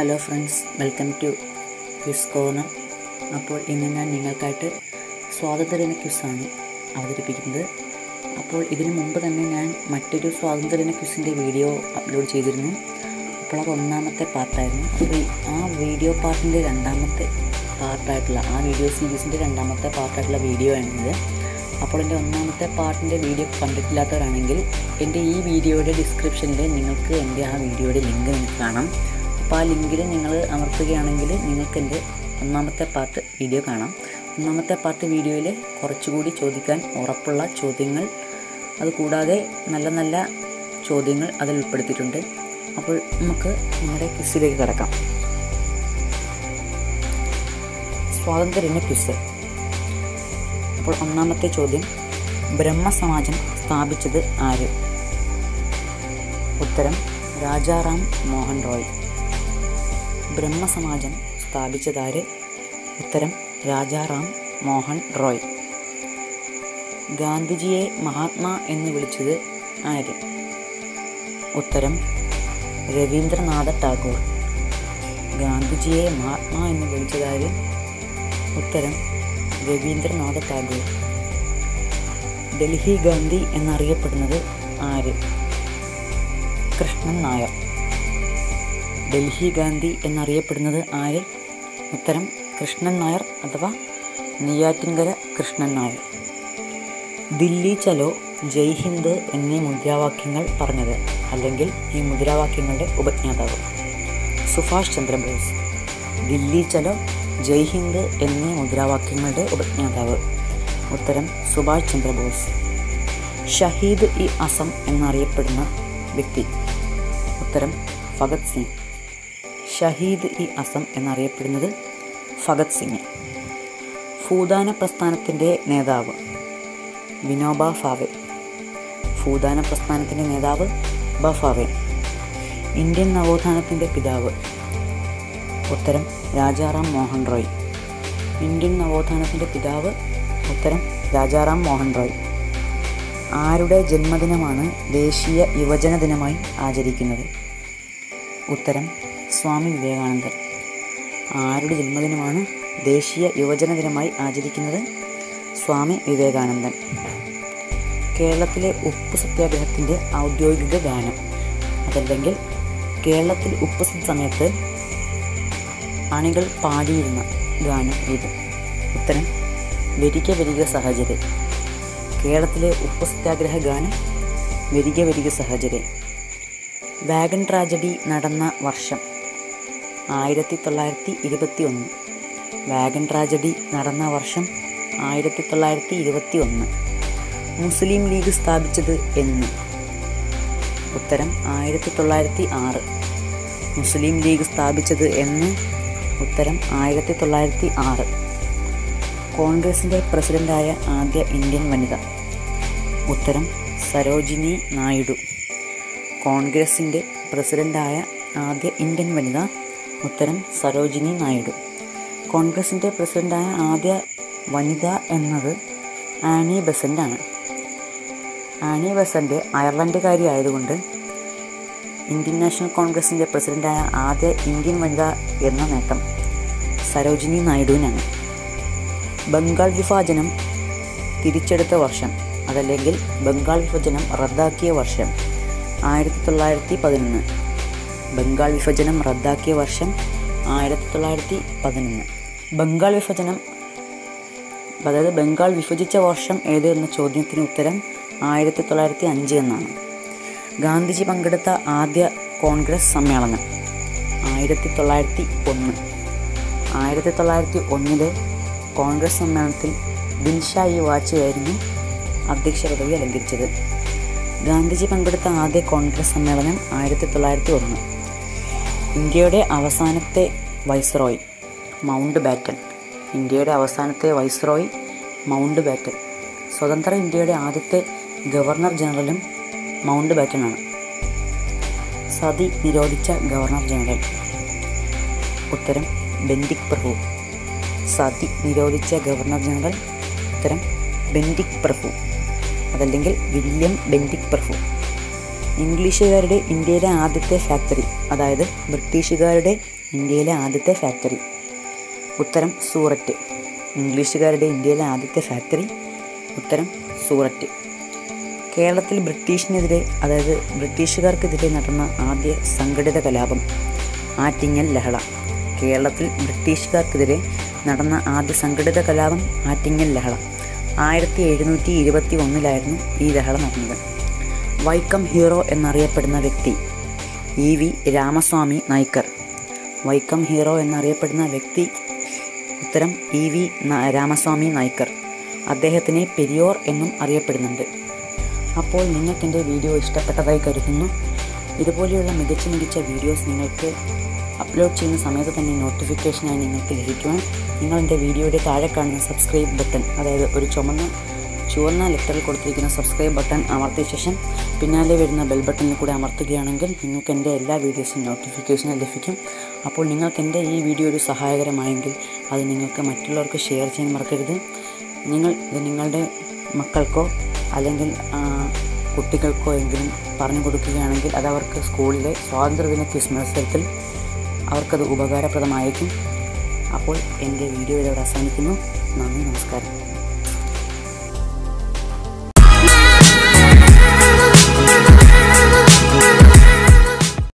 Hello friends welcome to quiz corner. അപ്പോൾ ഇന്ന് ഞാൻ നിങ്ങൾക്കായിട്ട് സ്വാതന്ത്ര്യദിന ക്വിസാണ് അവതരിപ്പിക്കുന്നത്. അപ്പോൾ ഇതിനു മുമ്പ് തന്നെ ഞാൻ മറ്റൊരു സ്വാതന്ത്ര്യദിന ക്വിസിന്റെ വീഡിയോ അപ്ലോഡ് ചെയ്തിരുന്നു. അപ്പോൾ അത് ഒന്നാമത്തെ പാർട്ടായിരുന്നു. അപ്പോൾ ആ വീഡിയോ പാർട്ടിന്റെ രണ്ടാമത്തെ പാർട്ടായിട്ടുള്ള ആ വീഡിയോ സീരീസിന്റെ രണ്ടാമത്തെ പാർട്ടായിട്ടുള്ള വീഡിയോ ആണിത്. അപ്പോൾ എന്റെ ഒന്നാമത്തെ പാർട്ടിന്റെ വീഡിയോ കണ്ടിട്ടില്ലാത്തവരാണെങ്കിൽ എന്റെ ഈ വീഡിയോയുടെ ഡിസ്ക്രിപ്ഷനിൽ നിങ്ങൾക്ക് എന്റെ ആ വീഡിയോയുടെ ലിങ്ക് നിങ്ങൾക്ക് കാണാം. അപ്പോൾ ആ ലിങ്കിൽ നിങ്ങൾ അമർത്തുകയാണെങ്കിൽ നിങ്ങൾക്ക് എന്റെ ഒന്നാമത്തെ പാർട്ട് വീഡിയോ കാണാം. ഒന്നാമത്തെ പാർട്ട് വീഡിയോയിൽ കുറച്ചുകൂടി ചോദിക്കാൻ ഉറപ്പുള്ള ചോദ്യങ്ങൾ അതുകൂടാതെ നല്ല നല്ല ചോദ്യങ്ങൾ അതിൽ ഉൾപ്പെടുത്തിയിട്ടുണ്ട്. അപ്പോൾ നമുക്ക് നമ്മുടെ ക്വിസിലേക്ക് കിടക്കാം. സ്വാതന്ത്ര്യ ക്വിസ്. അപ്പോൾ ഒന്നാമത്തെ ചോദ്യം ബ്രഹ്മസമാജം സ്ഥാപിച്ചത് ആര്? ഉത്തരം രാജാറാം മോഹൻ റോയ്. ബ്രഹ്മസമാജം സ്ഥാപിച്ചതാര്? ഉത്തരം രാജാറാം മോഹൻ റോയ്. ഗാന്ധിജിയെ മഹാത്മാ എന്ന് വിളിച്ചത് ആര്? ഉത്തരം രവീന്ദ്രനാഥ ടാഗോർ. ഗാന്ധിജിയെ മഹാത്മാ എന്ന് വിളിച്ചതാര്? ഉത്തരം രവീന്ദ്രനാഥ ടാഗോർ. ഡൽഹി ഗാന്ധി എന്നറിയപ്പെടുന്നത് ആര്? കൃഷ്ണൻ നായർ. ഡൽഹി ഗാന്ധി എന്നറിയപ്പെടുന്നത് ആര്? ഉത്തരം കൃഷ്ണൻ നായർ അഥവാ നെയ്യാറ്റിൻകര കൃഷ്ണൻ നായർ. ദില്ലി ചലോ ജയ് ഹിന്ദ് എന്നീ മുദ്രാവാക്യങ്ങൾ പറഞ്ഞത് അല്ലെങ്കിൽ ഈ മുദ്രാവാക്യങ്ങളുടെ ഉപജ്ഞാതാവ്. സുഭാഷ് ചന്ദ്രബോസ്. ദില്ലി ചലോ ജയ് ഹിന്ദ് എന്നീ മുദ്രാവാക്യങ്ങളുടെ ഉപജ്ഞാതാവ്. ഉത്തരം സുഭാഷ് ചന്ദ്രബോസ്. ഷഹീദ് ഇ അസം എന്നറിയപ്പെടുന്ന വ്യക്തി. ഉത്തരം ഭഗത് സിംഗ്. ഷഹീദ് ഇ അസം എന്നറിയപ്പെടുന്നത് ഭഗത് സിംഗ്. ഭൂദാന പ്രസ്ഥാനത്തിന്റെ നേതാവ് വിനോബ ഫാവെ. ഭൂദാന പ്രസ്ഥാനത്തിന്റെ നേതാവ് ബഫാവെ ഇന്ത്യൻ നവോത്ഥാനത്തിന്റെ പിതാവ് ഉത്തരം രാജാറാം മോഹൻ റോയ്. ഇന്ത്യൻ നവോത്ഥാനത്തിന്റെ പിതാവ് ഉത്തരം രാജാറാം മോഹൻ റോയ്. ആരുടെ ജന്മദിനമാണ് ദേശീയ യുവജന ദിനമായി ആചരിക്കുന്നത്? ഉത്തരം സ്വാമി വിവേകാനന്ദൻ. ആരുടെ ജന്മദിനമാണ് ദേശീയ യുവജന ദിനമായി ആചരിക്കുന്നത് സ്വാമി വിവേകാനന്ദൻ. കേരളത്തിലെ ഉപ്പ് സത്യാഗ്രഹത്തിന്റെ ഔദ്യോഗിക ഗാനം. അതല്ലെങ്കിൽ കേരളത്തിൽ ഉപ്പ് സമയത്ത് അണികൾ പാടിയിരുന്ന ഗാനം ഇത്. ഉത്തരം വരിക വരിക സഹചര്യം കേരളത്തിലെ ഉപ്പ് സത്യാഗ്രഹ ഗാനം വരിക വരിക സഹചര്യം വാഗൺ ട്രാജഡി നടന്ന വർഷം ആയിരത്തി തൊള്ളായിരത്തി ഇരുപത്തി ഒന്ന് വാഗൺ ട്രാജഡി നടന്ന വർഷം ആയിരത്തി തൊള്ളായിരത്തി ഇരുപത്തി ഒന്ന് മുസ്ലിം ലീഗ് സ്ഥാപിച്ചത് എന്ന്. ഉത്തരം ആയിരത്തി തൊള്ളായിരത്തി ആറ് മുസ്ലിം ലീഗ് സ്ഥാപിച്ചത് എന്ന്. ഉത്തരം ആയിരത്തി തൊള്ളായിരത്തി ആറ് കോൺഗ്രസിന്റെ പ്രസിഡന്റായ ആദ്യ ഇന്ത്യൻ വനിത. ഉത്തരം സരോജിനി നായിഡു. കോൺഗ്രസിന്റെ പ്രസിഡന്റായ ആദ്യ ഇന്ത്യൻ വനിത ഉത്തരം സരോജിനി നായിഡു. കോൺഗ്രസിന്റെ പ്രസിഡന്റായ ആദ്യ വനിത എന്നത് ആനി ബസന്റ് ആണ് ആനി ബസന്റ് അയർലൻഡുകാരി ആയതുകൊണ്ട് ഇന്ത്യൻ നാഷണൽ കോൺഗ്രസിന്റെ പ്രസിഡന്റായ ആദ്യ ഇന്ത്യൻ വനിത എന്ന നേട്ടം സരോജിനി നായിഡുവിനാണ്. ബംഗാൾ വിഭാജനം തിരിച്ചെടുത്ത വർഷം അതല്ലെങ്കിൽ ബംഗാൾ വിഭജനം റദ്ദാക്കിയ വർഷം ആയിരത്തി തൊള്ളായിരത്തി പതിനൊന്ന്. ബംഗാൾ വിഭജനം റദ്ദാക്കിയ വർഷം ആയിരത്തി തൊള്ളായിരത്തി പതിനൊന്ന്. ബംഗാൾ വിഭജനം അതായത് ബംഗാൾ വിഭജിച്ച വർഷം ഏത് എന്ന ചോദ്യത്തിന് ഉത്തരം ആയിരത്തി തൊള്ളായിരത്തി അഞ്ച് എന്നാണ്. ഗാന്ധിജി പങ്കെടുത്ത ആദ്യ കോൺഗ്രസ് സമ്മേളനം ആയിരത്തി തൊള്ളായിരത്തി ഒന്ന്. ആയിരത്തി തൊള്ളായിരത്തി ഒന്നിലെ കോൺഗ്രസ് സമ്മേളനത്തിൽ ദിൻഷായി വാച്ചയായിരുന്നു അധ്യക്ഷ പദവി അലങ്കരിച്ചത്. ഗാന്ധിജി പങ്കെടുത്ത ആദ്യ കോൺഗ്രസ് സമ്മേളനം ആയിരത്തി തൊള്ളായിരത്തി ഒന്ന്. ഇന്ത്യയുടെ അവസാനത്തെ വൈസ്രോയ് മൗണ്ട് ബാറ്റൻ. ഇന്ത്യയുടെ അവസാനത്തെ വൈസ്രോയ് മൗണ്ട് ബാറ്റൻ. സ്വതന്ത്ര ഇന്ത്യയുടെ ആദ്യത്തെ ഗവർണർ ജനറലും മൗണ്ട് ബാറ്റനാണ്. സതി നിരോധിച്ച ഗവർണർ ജനറൽ. ഉത്തരം ബെൻഡിക് പ്രഭു. സതി നിരോധിച്ച ഗവർണർ ജനറൽ. ഉത്തരം ബെൻഡിക് പ്രഭു. അതല്ലെങ്കിൽ വില്യം ബെൻഡിക് പ്രഭു. ഇംഗ്ലീഷുകാരുടെ ഇന്ത്യയിലെ ആദ്യത്തെ ഫാക്ടറി അതായത് ബ്രിട്ടീഷുകാരുടെ ഇന്ത്യയിലെ ആദ്യത്തെ ഫാക്ടറി. ഉത്തരം സൂററ്റ്. ഇംഗ്ലീഷുകാരുടെ ഇന്ത്യയിലെ ആദ്യത്തെ ഫാക്ടറി ഉത്തരം സൂററ്റ്. കേരളത്തിൽ ബ്രിട്ടീഷിനെതിരെ അതായത് ബ്രിട്ടീഷുകാർക്കെതിരെ നടന്ന ആദ്യ സംഘടിത കലാപം ആറ്റിങ്ങൽ ലഹള. കേരളത്തിൽ ബ്രിട്ടീഷുകാർക്കെതിരെ നടന്ന ആദ്യ സംഘടിത കലാപം ആറ്റിങ്ങൽ ലഹള. ആയിരത്തി എഴുന്നൂറ്റി ഇരുപത്തി ഒന്നിലായിരുന്നു ഈ ലഹള നടന്നത്. വൈക്കം ഹീറോ എന്നറിയപ്പെടുന്ന വ്യക്തി. E V Ramaswamy Naicker. Vaikom hero എന്നറിയപ്പെടുന്ന വ്യക്തി ഉത്തരം ഇ വി രാമസ്വാമി നായ്ക്കർ. അദ്ദേഹത്തിനെ പെരിയോർ എന്നും അറിയപ്പെടുന്നുണ്ട്. അപ്പോൾ നിങ്ങൾക്ക് എന്റെ വീഡിയോ ഇഷ്ടപ്പെട്ടതായി കരുതുന്നു. ഇതുപോലെയുള്ള മികച്ച മികച്ച വീഡിയോസ് നിങ്ങൾക്ക് അപ്ലോഡ് ചെയ്യുന്ന സമയത്ത് തന്നെ നോട്ടിഫിക്കേഷനായി നിങ്ങൾക്ക് ലഭിക്കുവാൻ നിങ്ങൾ എന്റെ വീഡിയോയുടെ താഴെ കാണുന്ന സബ്സ്ക്രൈബ് ബട്ടൺ അതായത് ഒരു ചുമന്ന ചുവന്ന ലെറ്ററിൽ കൊടുത്തിരിക്കുന്ന സബ്സ്ക്രൈബ് ബട്ടൺ അമർത്തിയ ശേഷം പിന്നാലെ വരുന്ന ബെൽ ബട്ടണിൽ കൂടെ അമർത്തുകയാണെങ്കിൽ നിങ്ങൾക്ക് എന്റെ എല്ലാ വീഡിയോസും നോട്ടിഫിക്കേഷനും ലഭിക്കും. അപ്പോൾ നിങ്ങൾക്ക് എന്റെ ഈ വീഡിയോ ഒരു സഹായകരമായെങ്കിൽ അത് നിങ്ങൾക്ക് മറ്റുള്ളവർക്ക് ഷെയർ ചെയ്യാൻ മറക്കരുത്. നിങ്ങൾ ഇത് നിങ്ങളുടെ മക്കൾക്കോ അല്ലെങ്കിൽ കുട്ടികൾക്കോ എങ്കിലും പറഞ്ഞു കൊടുക്കുകയാണെങ്കിൽ അത് അവർക്ക് സ്കൂളിലെ സ്വാതന്ത്ര്യദിന ക്വിസ് മത്സരത്തിൽ അവർക്കത് ഉപകാരപ്രദമായിരിക്കും അപ്പോൾ എന്റെ വീഡിയോ ഇതോടെ അവസാനിക്കുന്നു. നന്ദി നമസ്കാരം.